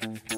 Mm-hmm.